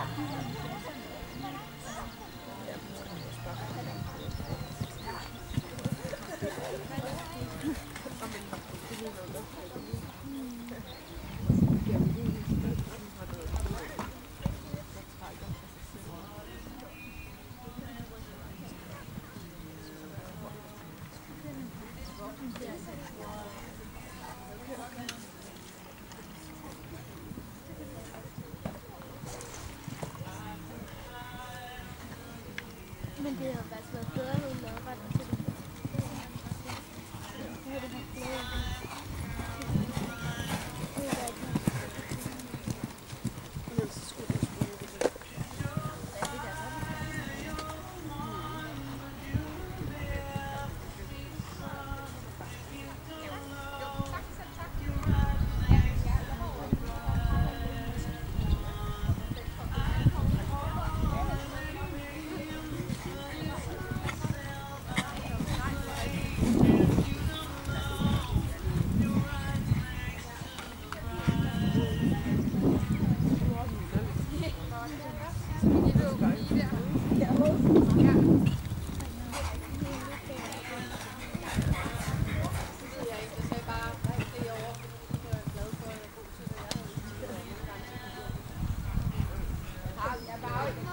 Obrigada. Det havde været noget bedre, hun lavede ret til det. Det havde været bedre.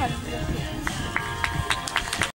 hundred.